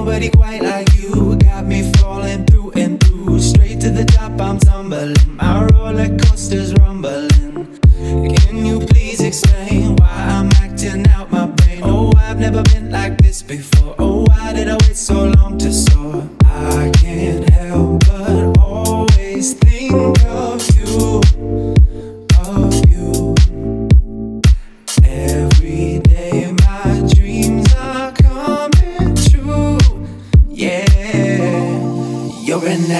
nobody quite like you. Got me falling through and through? Straight to the top, I'm tumbling. My roller coaster's rumbling. Can you please explain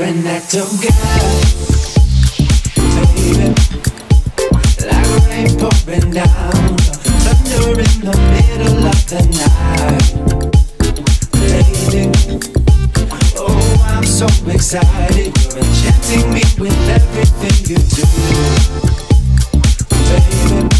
you're an act baby. Pouring down, thunder in the middle of the night, baby. Oh, I'm so excited. You're enchanting me with everything you do, baby.